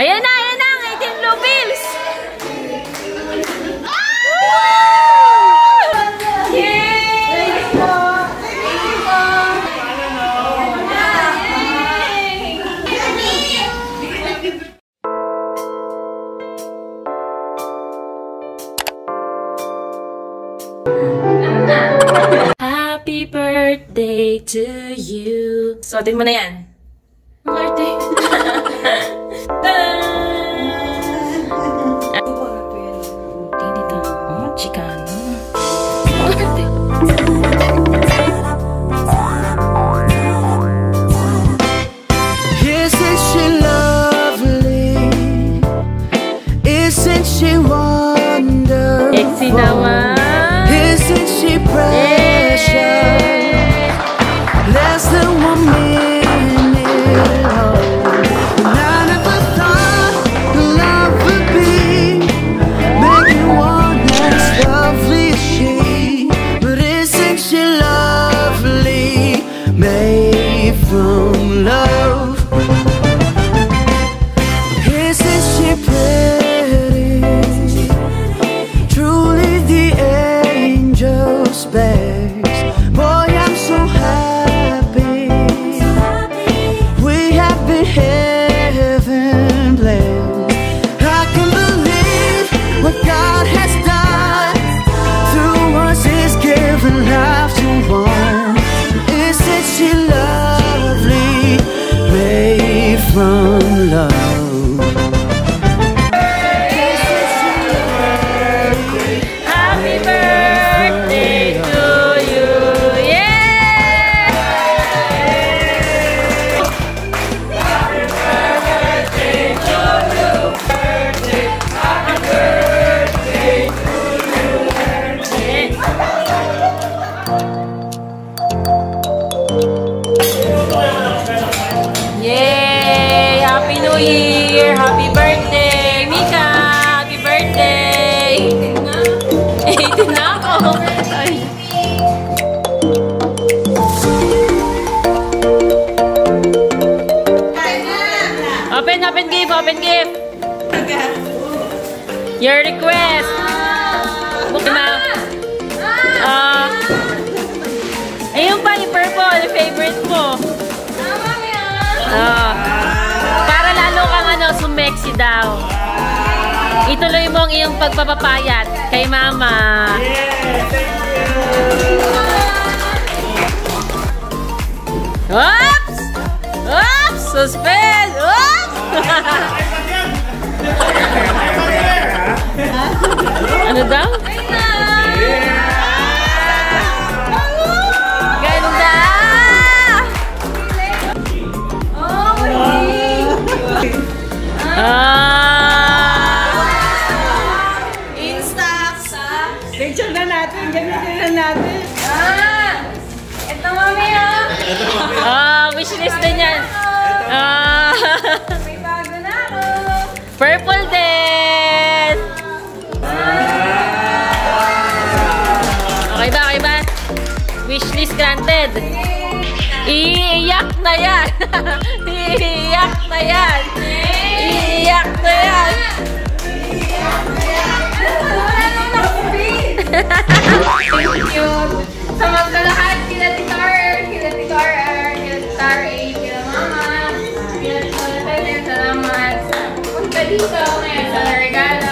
Ayan na, ayan na, ang 18 blue pills. Happy birthday to you. Suotin mo na yan. Birthday. Dito. Eksinama. New Year! Happy birthday! Mika! Happy birthday! 18 na ako. Open, open gift, open gift. Your request. Book. Ituloy mo ang iyong pagpapapayat kay mama. Oops! Oops! Suspend! Oops! ano daw? Picture na natin, gamitin na natin. Ito, mami, oh. Ah, wishlist din yan. Ah, May bago na ako. purple din. Okay ba, okay ba? Wishlist granted. Iiyak na yan. Iiyak na yan. Sa magkalahat, kila Titar, kila Titar R, kila Titar A, kila Mama, kila Titar Taylor, salamat sa punta dito ngayon sa regalo.